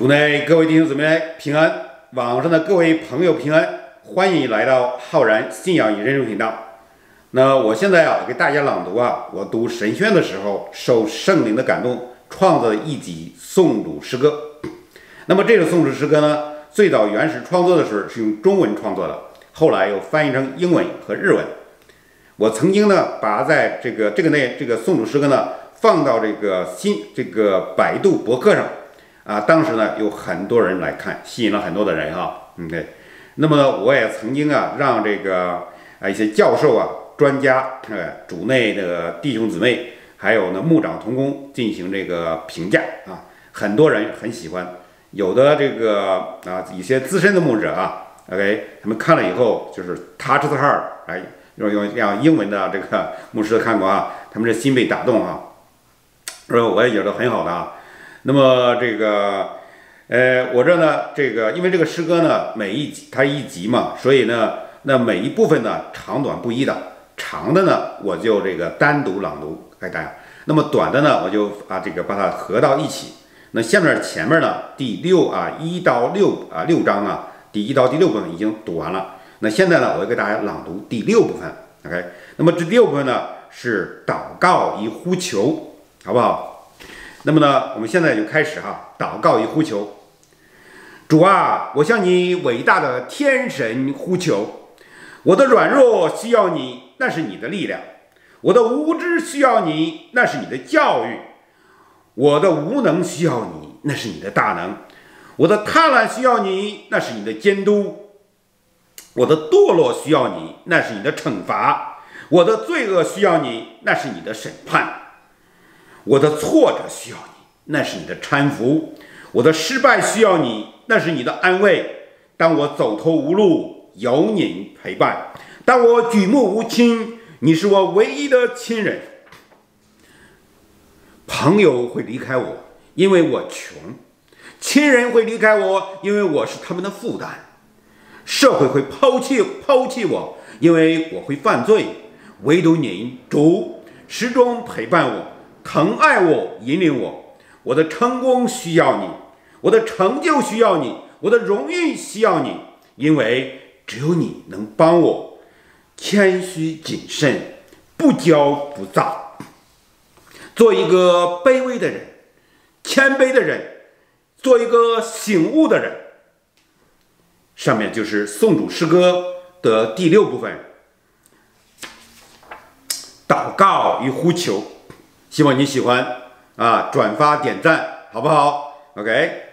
祝内各位弟兄姊妹平安，网上的各位朋友平安，欢迎来到浩然信仰与人生频道。那我现在啊，给大家朗读啊，我读神宣的时候受圣灵的感动创作的一集诵主诗歌。那么这个诵主诗歌呢，最早原始创作的时候是用中文创作的，后来又翻译成英文和日文。我曾经呢，把在这个这个内这个诵主诗歌呢，放到这个新这个百度博客上。啊，当时呢有很多人来看，吸引了很多的人哈。嗯，对。那么我也曾经啊让这个啊一些教授啊、专家、呃主内的弟兄姊妹，还有呢牧长同工进行这个评价啊，很多人很喜欢。有的这个啊一些资深的牧者啊，OK，他们看了以后就是 touch the heart，哎，用用用英文的这个 牧师看过啊，他们的心被打动啊，说我也觉得很好的啊。那么这个，呃，我这呢，这个因为这个诗歌呢，每一集它一集嘛，所以呢，那每一部分呢长短不一的，长的呢我就这个单独朗读给大家，那么短的呢我就啊这个把它合到一起。那下面前面呢第六啊一到六啊六章啊第一到第六部分已经读完了，那现在呢我就给大家朗读第六部分，OK？那么这第六部分呢是祷告与呼求，好不好？那么呢，我们现在就开始哈，祷告与呼求。主啊，我向你伟大的天神呼求，我的软弱需要你，那是你的力量；我的无知需要你，那是你的教育；我的无能需要你，那是你的大能；我的贪婪需要你，那是你的监督；我的堕落需要你，那是你的惩罚；我的罪恶需要你，那是你的审判。我的挫折需要你，那是你的搀扶；我的失败需要你，那是你的安慰。当我走投无路，有你陪伴；当我举目无亲，你是我唯一的亲人。朋友会离开我，因为我穷；亲人会离开我，因为我是他们的负担。社会会抛弃抛弃我，因为我会犯罪。唯独你主始终陪伴我。疼爱我，引领我，我的成功需要你，我的成就需要你，我的荣誉需要你，因为只有你能帮我。谦虚谨慎，不骄不躁，做一个卑微的人，谦卑的人，做一个醒悟的人。上面就是宋主诗歌的第六部分，祷告与呼求。希望你喜欢啊，转发点赞，好不好？OK。